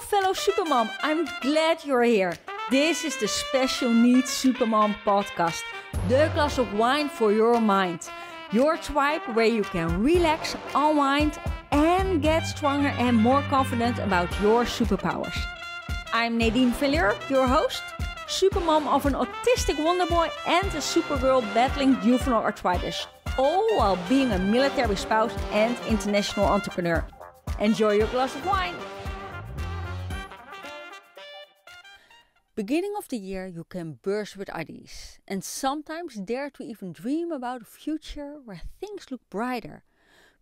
fellow Supermom. I'm glad you're here. This is the Special Needs Supermom podcast, the glass of wine for your mind. Your tribe where you can relax, unwind, and get stronger and more confident about your superpowers. I'm Nadine Villier, your host, supermom of an autistic wonder boy and a supergirl battling juvenile arthritis, all while being a military spouse and international entrepreneur. Enjoy your glass of wine. Beginning of the year, you can burst with ideas and sometimes dare to even dream about a future where things look brighter,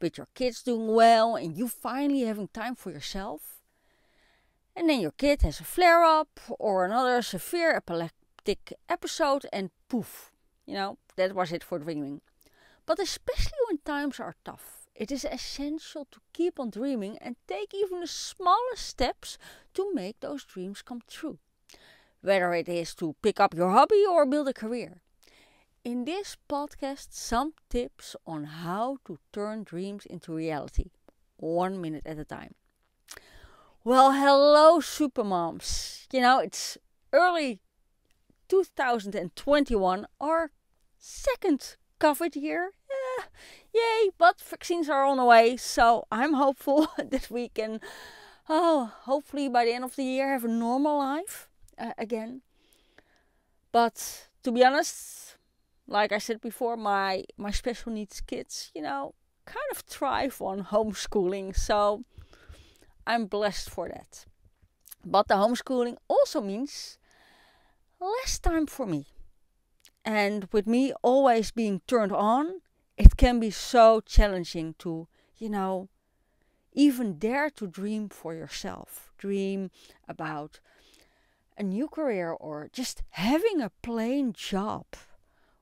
with your kids doing well and you finally having time for yourself. And then your kid has a flare up or another severe epileptic episode, and poof, you know, that was it for dreaming. But especially when times are tough, it is essential to keep on dreaming and take even the smallest steps to make those dreams come true whether it is to pick up your hobby or build a career. In this podcast, some tips on how to turn dreams into reality, one minute at a time. Well, hello, supermoms. You know, it's early 2021, our second COVID year. Yeah, yay, but vaccines are on the way, so I'm hopeful that we can, oh, hopefully by the end of the year, have a normal life uh, again. But to be honest, like I said before, my my special needs kids, you know, kind of thrive on homeschooling. So I'm blessed for that. But the homeschooling also means less time for me. And with me always being turned on, it can be so challenging to, you know, even dare to dream for yourself. Dream about a new career or just having a plain job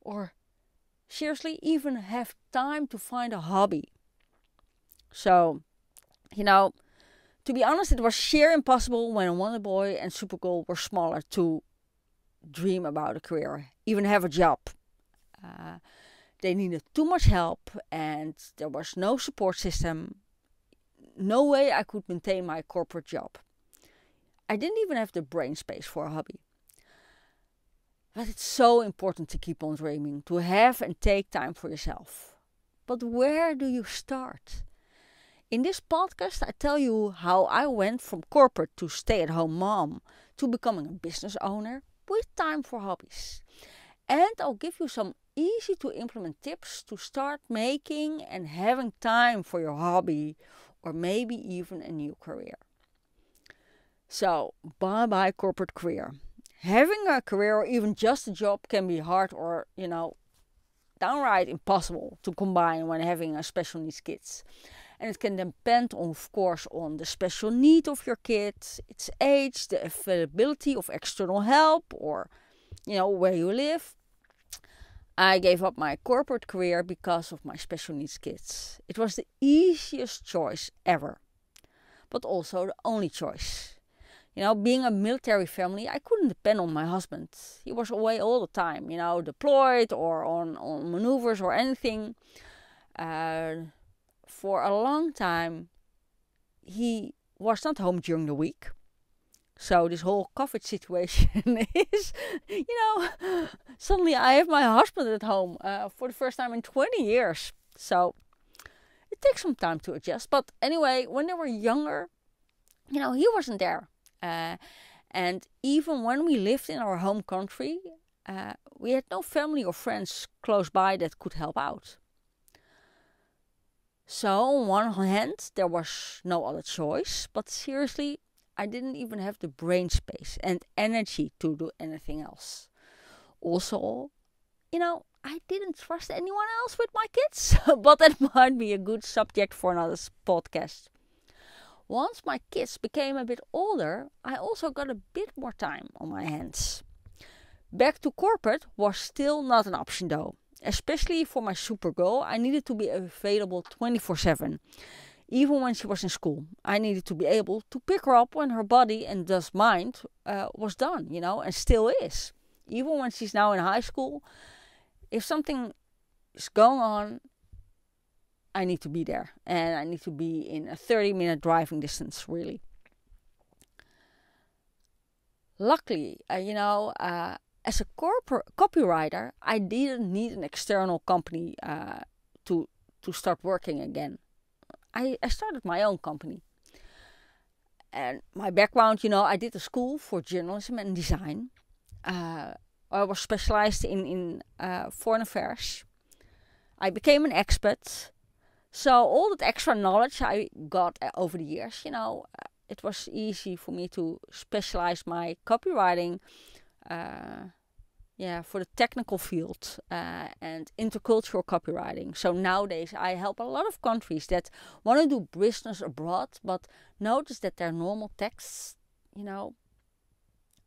or seriously even have time to find a hobby. So, you know, to be honest, it was sheer impossible when Wonder Boy and Supergirl were smaller to dream about a career, even have a job. Uh, they needed too much help, and there was no support system. No way I could maintain my corporate job. I didn't even have the brain space for a hobby. But it's so important to keep on dreaming, to have and take time for yourself. But where do you start? In this podcast, I tell you how I went from corporate to stay at home mom to becoming a business owner with time for hobbies. And I'll give you some easy to implement tips to start making and having time for your hobby or maybe even a new career. So, bye bye corporate career. Having a career or even just a job can be hard or, you know, downright impossible to combine when having a special needs kids. And it can depend, on, of course, on the special need of your kid, its age, the availability of external help, or, you know, where you live. I gave up my corporate career because of my special needs kids. It was the easiest choice ever, but also the only choice. You know, being a military family, I couldn't depend on my husband. He was away all the time, you know, deployed or on, on maneuvers or anything. Uh, for a long time, he was not home during the week. So this whole COVID situation is, you know, suddenly I have my husband at home uh, for the first time in 20 years. So it takes some time to adjust. But anyway, when they were younger, you know, he wasn't there. Uh, and even when we lived in our home country, uh, we had no family or friends close by that could help out. So, on one hand, there was no other choice, but seriously, I didn't even have the brain space and energy to do anything else. Also, you know, I didn't trust anyone else with my kids, but that might be a good subject for another podcast. Once my kids became a bit older, I also got a bit more time on my hands. Back to corporate was still not an option though. Especially for my Supergirl, I needed to be available 24 7. Even when she was in school, I needed to be able to pick her up when her body and thus mind uh, was done, you know, and still is. Even when she's now in high school, if something is going on I need to be there and I need to be in a 30 minute driving distance, really. luckily, uh, you know, uh, as a corporate copywriter, I didn't need an external company uh, to to start working again. I, I started my own company. And my background, you know, I did a school for journalism and design. Uh, I was specialized in, in uh, foreign affairs. I became an expert. So, all that extra knowledge I got uh, over the years, you know, uh, it was easy for me to specialize my copywriting uh, yeah, for the technical field uh, and intercultural copywriting. So nowadays, I help a lot of countries that want to do business abroad, but notice that their normal texts, you know,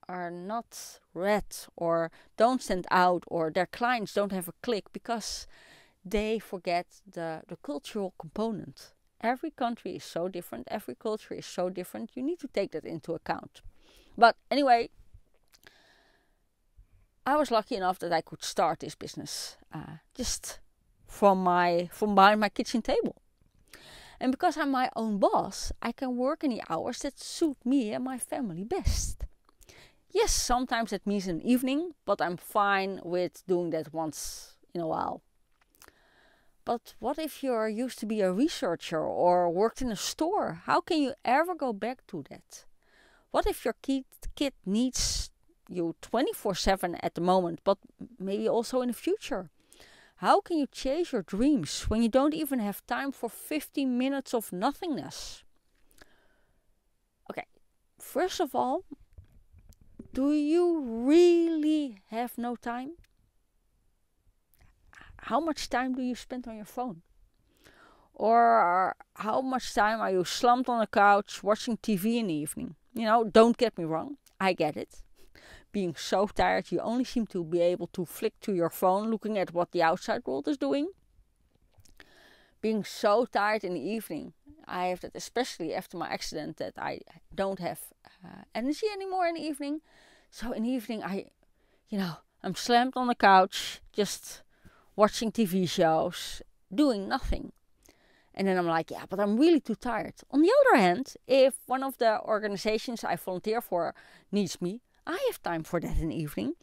are not read or don't stand out, or their clients don't have a click because they forget the, the cultural component. Every country is so different, every culture is so different. You need to take that into account. But anyway, I was lucky enough that I could start this business uh, just from my from behind my kitchen table. And because I'm my own boss, I can work in the hours that suit me and my family best. Yes, sometimes that means an evening, but I'm fine with doing that once in a while. But what if you're used to be a researcher or worked in a store? How can you ever go back to that? What if your kid, kid needs you 24 7 at the moment, but maybe also in the future? How can you chase your dreams when you don't even have time for 15 minutes of nothingness? Okay, first of all, do you really have no time? How much time do you spend on your phone? Or how much time are you slumped on a couch watching TV in the evening? You know, don't get me wrong, I get it being so tired you only seem to be able to flick to your phone looking at what the outside world is doing. Being so tired in the evening. I have that especially after my accident that I don't have uh, energy anymore in the evening. So in the evening I you know, I'm slammed on the couch just watching TV shows, doing nothing. And then I'm like, yeah, but I'm really too tired. On the other hand, if one of the organizations I volunteer for needs me, I have time for that in the evening.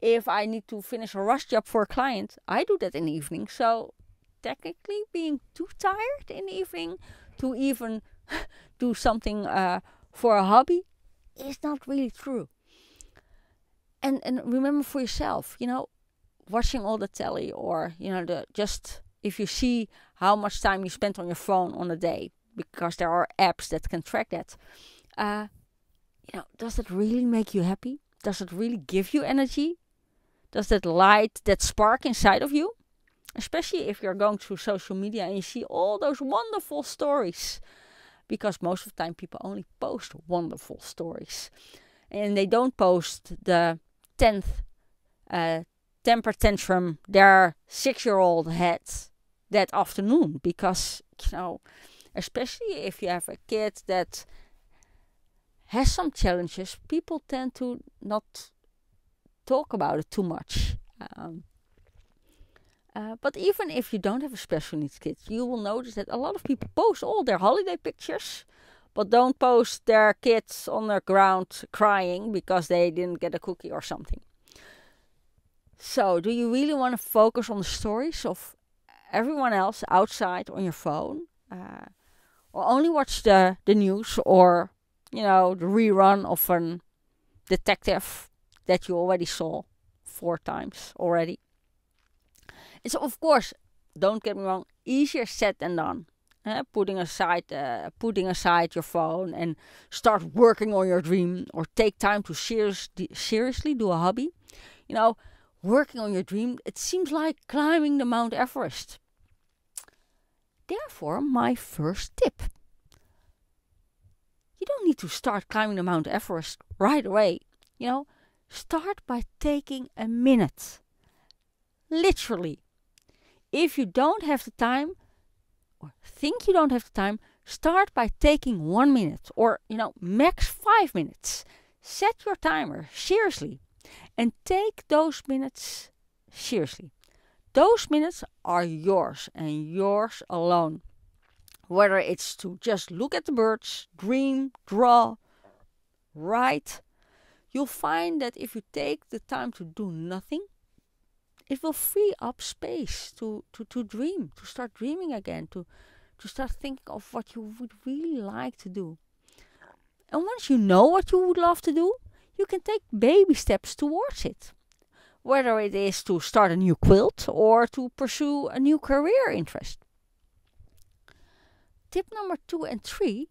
If I need to finish a rush job for a client, I do that in the evening. So technically, being too tired in the evening to even do something uh, for a hobby is not really true. And and remember for yourself, you know, watching all the telly or you know the just if you see how much time you spend on your phone on a day because there are apps that can track that. Uh, you know, does it really make you happy? Does it really give you energy? Does that light, that spark inside of you? Especially if you're going through social media and you see all those wonderful stories. Because most of the time people only post wonderful stories. And they don't post the 10th uh, temper tantrum their six year old had that afternoon. Because, you know, especially if you have a kid that has some challenges, people tend to not talk about it too much. Um, uh, but even if you don't have a special needs kid, you will notice that a lot of people post all their holiday pictures, but don't post their kids on the ground crying because they didn't get a cookie or something. So, do you really want to focus on the stories of everyone else outside on your phone? Uh, or only watch the, the news or you know, the rerun of a detective that you already saw four times already. It's of course, don't get me wrong, easier said than done. Uh, putting aside, uh, putting aside your phone and start working on your dream, or take time to serious, seriously do a hobby. You know, working on your dream, it seems like climbing the Mount Everest. Therefore, my first tip you don't need to start climbing the Mount Everest right away. You know, start by taking a minute. Literally. If you don't have the time or think you don't have the time, start by taking one minute or, you know, max five minutes. Set your timer seriously and take those minutes seriously. Those minutes are yours and yours alone whether it's to just look at the birds, dream, draw, write, you'll find that if you take the time to do nothing, it will free up space to, to, to dream, to start dreaming again, to, to start thinking of what you would really like to do. And once you know what you would love to do, you can take baby steps towards it. Whether it is to start a new quilt or to pursue a new career interest. Tip number two and three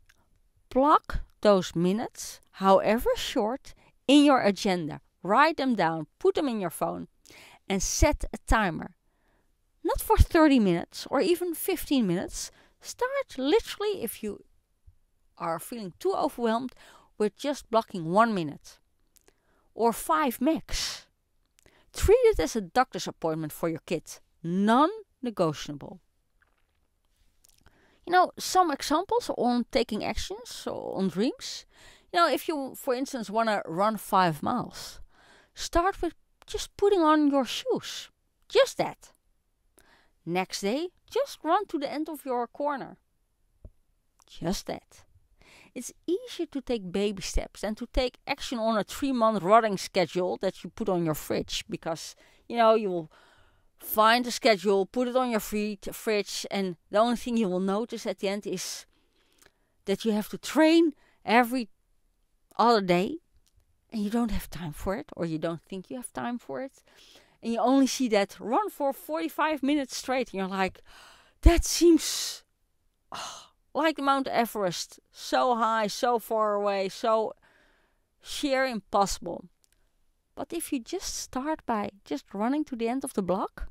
block those minutes, however short, in your agenda. Write them down, put them in your phone, and set a timer. Not for 30 minutes or even 15 minutes. Start literally if you are feeling too overwhelmed with just blocking one minute or five max. Treat it as a doctor's appointment for your kid, non negotiable. You know, some examples on taking actions on dreams. You know, if you, for instance, want to run five miles, start with just putting on your shoes. Just that. Next day, just run to the end of your corner. Just that. It's easier to take baby steps and to take action on a three month running schedule that you put on your fridge because, you know, you will find a schedule, put it on your fridge, and the only thing you will notice at the end is that you have to train every other day and you don't have time for it, or you don't think you have time for it, and you only see that run for 45 minutes straight, and you're like, that seems oh, like Mount Everest, so high, so far away, so sheer impossible. But if you just start by just running to the end of the block,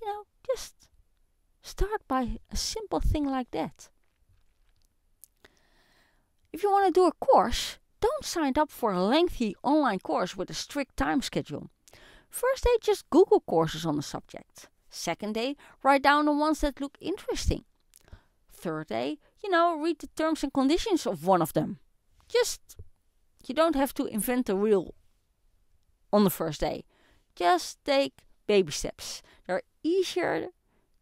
you know, just start by a simple thing like that. If you want to do a course, don't sign up for a lengthy online course with a strict time schedule. First day, just Google courses on the subject. Second day, write down the ones that look interesting. Third day, you know, read the terms and conditions of one of them. Just, you don't have to invent the wheel on the first day. Just take baby steps. They're easier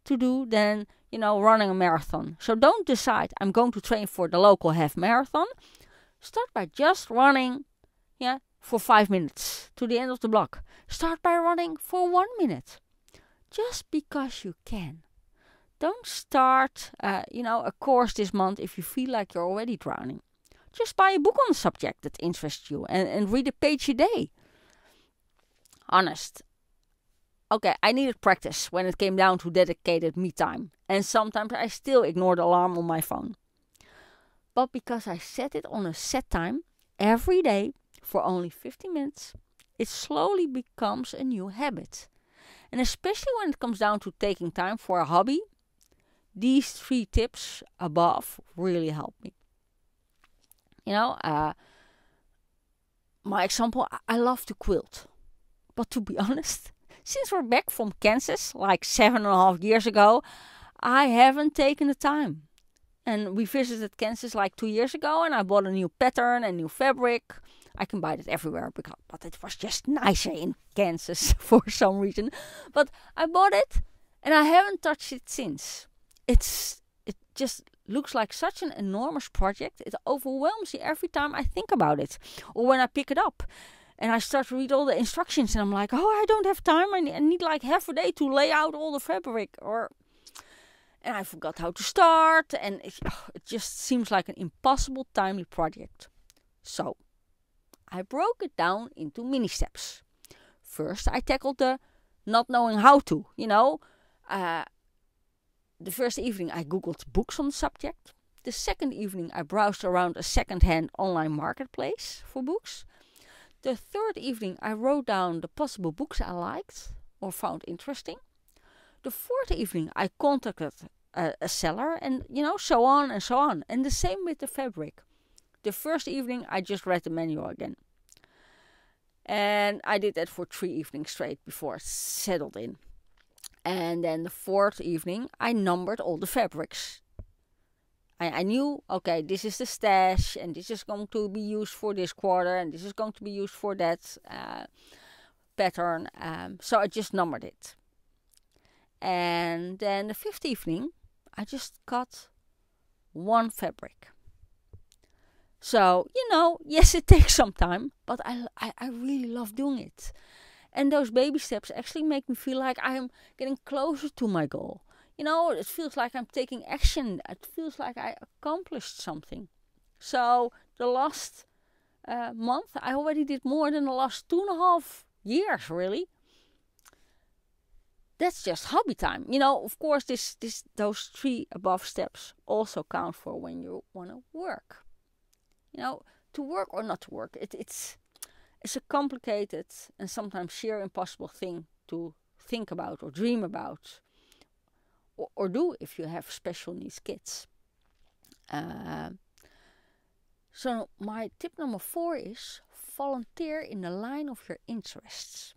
to do than you know, running a marathon. So don't decide I'm going to train for the local half marathon. Start by just running, yeah, for five minutes to the end of the block. Start by running for one minute, just because you can. Don't start, uh, you know, a course this month if you feel like you're already drowning. Just buy a book on the subject that interests you and, and read a page a day. Honest, okay, I needed practice when it came down to dedicated me time, and sometimes I still ignore the alarm on my phone. But because I set it on a set time every day for only 50 minutes, it slowly becomes a new habit. And especially when it comes down to taking time for a hobby, these three tips above really help me. You know, uh, my example, I love to quilt. But to be honest, since we're back from Kansas, like seven and a half years ago, I haven't taken the time. And we visited Kansas like two years ago, and I bought a new pattern and new fabric. I can buy it everywhere because, but it was just nicer in Kansas for some reason. But I bought it, and I haven't touched it since. It's it just looks like such an enormous project. It overwhelms me every time I think about it, or when I pick it up and I start to read all the instructions, and I'm like, oh, I don't have time. I need, I need like half a day to lay out all the fabric, or and I forgot how to start, and it, oh, it just seems like an impossible timely project. So I broke it down into mini steps. First, I tackled the not knowing how to. You know, uh, the first evening I googled books on the subject. The second evening I browsed around a second-hand online marketplace for books. The third evening, I wrote down the possible books I liked or found interesting. The fourth evening, I contacted a, a seller, and you know, so on and so on. And the same with the fabric. The first evening, I just read the manual again. And I did that for three evenings straight before I settled in. And then the fourth evening, I numbered all the fabrics I, I knew, okay, this is the stash, and this is going to be used for this quarter, and this is going to be used for that uh, pattern. Um, so I just numbered it. And then the fifth evening, I just got one fabric. So, you know, yes, it takes some time, but I, I, I really love doing it. And those baby steps actually make me feel like I'm getting closer to my goal. You know, it feels like I'm taking action. It feels like I accomplished something. So the last uh, month, I already did more than the last two and a half years, really. That's just hobby time. You know, of course, this, this, those three above steps also count for when you want to work. You know, to work or not to work, it, it's it's a complicated and sometimes sheer impossible thing to think about or dream about or, or do if you have special needs kids. Uh, so, my tip number four is volunteer in the line of your interests.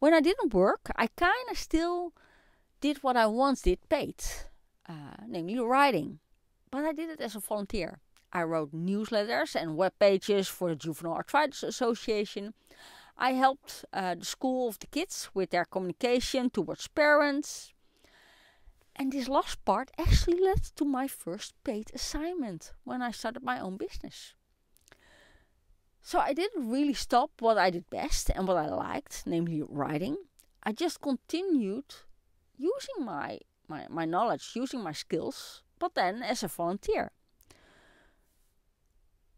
When I didn't work, I kind of still did what I once did paid, uh, namely writing, but I did it as a volunteer. I wrote newsletters and web pages for the Juvenile Arthritis Association. I helped uh, the school of the kids with their communication towards parents. And this last part actually led to my first paid assignment when I started my own business. So I didn't really stop what I did best and what I liked, namely writing. I just continued using my, my, my knowledge, using my skills, but then as a volunteer.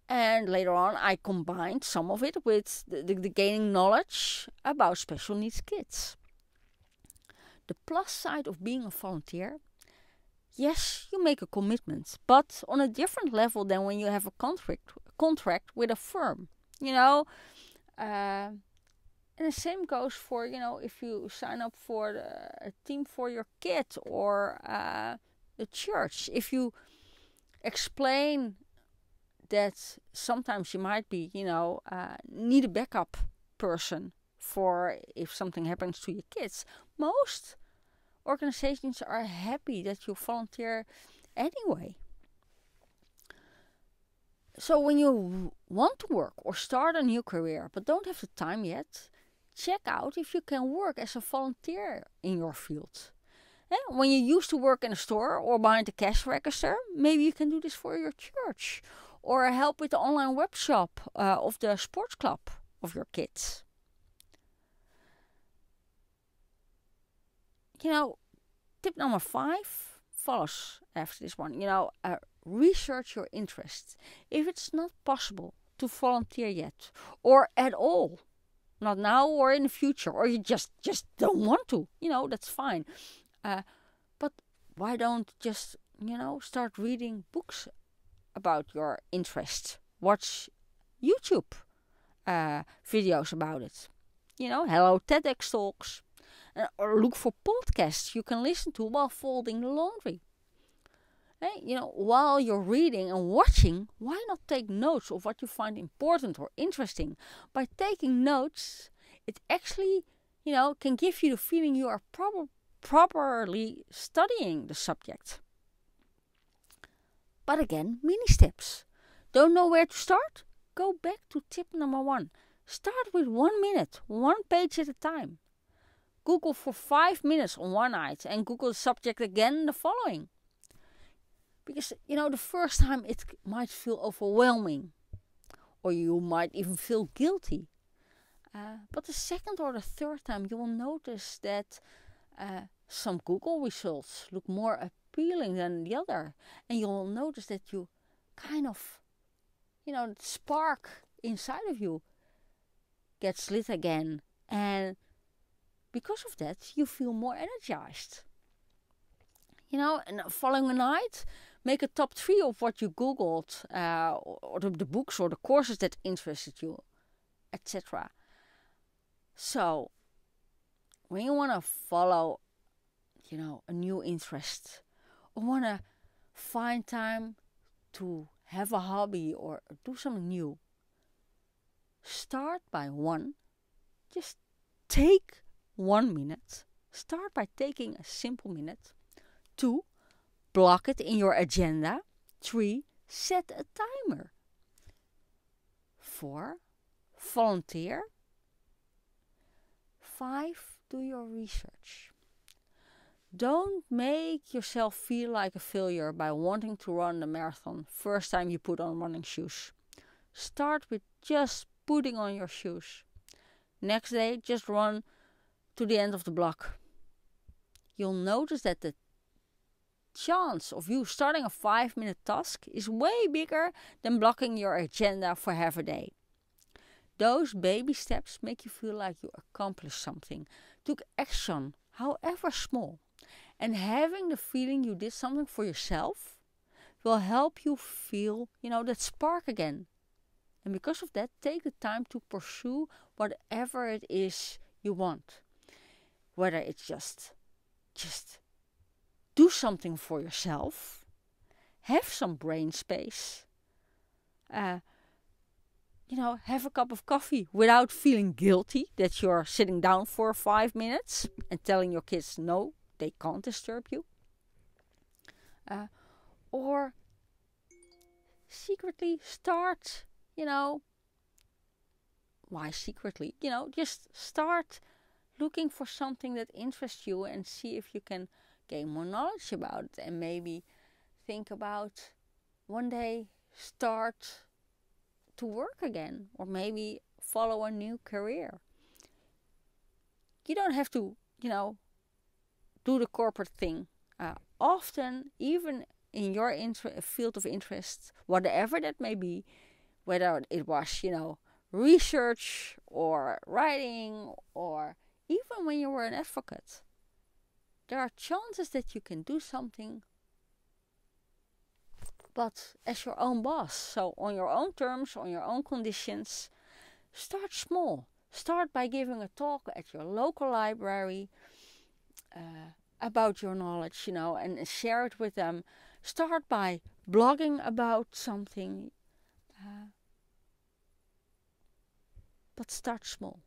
And later on, I combined some of it with the, the, the, gaining knowledge about special needs kids. The plus side of being a volunteer yes, you make a commitment, but on a different level than when you have a contract, contract with a firm. You know, uh, and the same goes for, you know, if you sign up for the, a team for your kid or uh, the church. If you explain that sometimes you might be, you know, uh, need a backup person for if something happens to your kids. Most organizations are happy that you volunteer anyway. So when you want to work or start a new career but don't have the time yet, check out if you can work as a volunteer in your field. When you used to work in a store or behind the cash register, maybe you can do this for your church or help with the online web shop uh, of the sports club of your kids. You know, tip number five follows after this one. You know, uh, research your interests. If it's not possible to volunteer yet, or at all, not now or in the future, or you just just don't want to, you know, that's fine. Uh, but why don't just you know start reading books about your interest. Watch YouTube uh, videos about it. You know, hello TEDx talks. Uh, or look for podcasts you can listen to while folding the laundry. Hey, you know, while you're reading and watching, why not take notes of what you find important or interesting? By taking notes, it actually, you know, can give you the feeling you are proper, properly studying the subject. But again, mini steps. Don't know where to start? Go back to tip number one. Start with one minute, one page at a time. Google for five minutes on one night and Google the subject again the following. Because, you know, the first time it might feel overwhelming or you might even feel guilty. Uh, but the second or the third time, you will notice that uh, some Google results look more appealing than the other. And you'll notice that you kind of, you know, spark inside of you gets lit again. And because of that, you feel more energized. You know, and following a night, make a top three of what you Googled, uh, or the, the books or the courses that interested you, etc. So, when you want to follow, you know, a new interest, want to find time to have a hobby or do something new, start by one. Just take one minute. Start by taking a simple minute. Two, block it in your agenda. Three, set a timer. Four, volunteer. Five, do your research. Don't make yourself feel like a failure by wanting to run the marathon first time you put on running shoes. Start with just putting on your shoes. Next day, just run to the end of the block. You'll notice that the chance of you starting a five minute task is way bigger than blocking your agenda for half a day. Those baby steps make you feel like you accomplished something, took action, however small. And having the feeling you did something for yourself will help you feel, you know, that spark again. And because of that, take the time to pursue whatever it is you want. Whether it's just just do something for yourself, have some brain space. Uh, you know, have a cup of coffee without feeling guilty that you're sitting down for five minutes and telling your kids no, they can't disturb you. Uh, or secretly start, you know, why secretly? You know, just start looking for something that interests you and see if you can gain more knowledge about it and maybe think about one day start to work again or maybe follow a new career. You don't have to, you know, do the corporate thing. Uh, often, even in your inter- field of interest, whatever that may be, whether it was, you know, research or writing or even when you were an advocate, there are chances that you can do something but as your own boss. So, on your own terms, on your own conditions. Start small. Start by giving a talk at your local library uh, about your knowledge, you know, and share it with them. Start by blogging about something. Uh, but start small.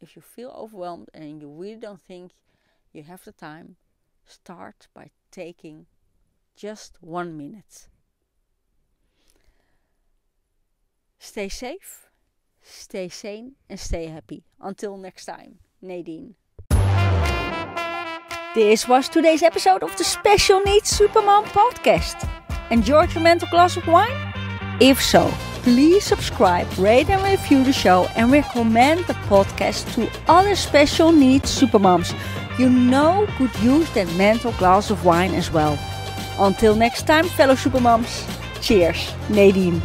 If you feel overwhelmed and you really don't think you have the time, start by taking just one minute. Stay safe, stay sane, and stay happy. Until next time, Nadine. This was today's episode of the Special Needs Supermom podcast. Enjoyed your mental glass of wine? If so, please subscribe, rate and review the show and recommend the podcast to other special needs supermoms you know could use that mental glass of wine as well. Until next time, fellow supermoms, cheers, Nadine.